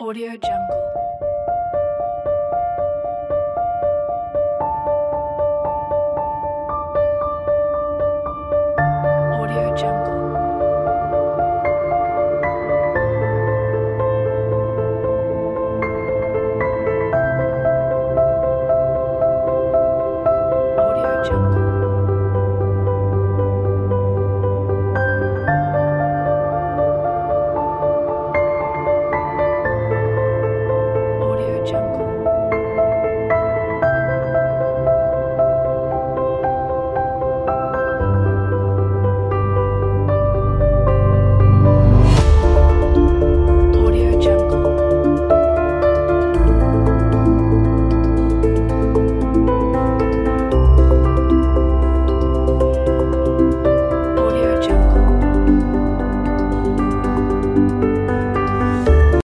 Audio Jungle.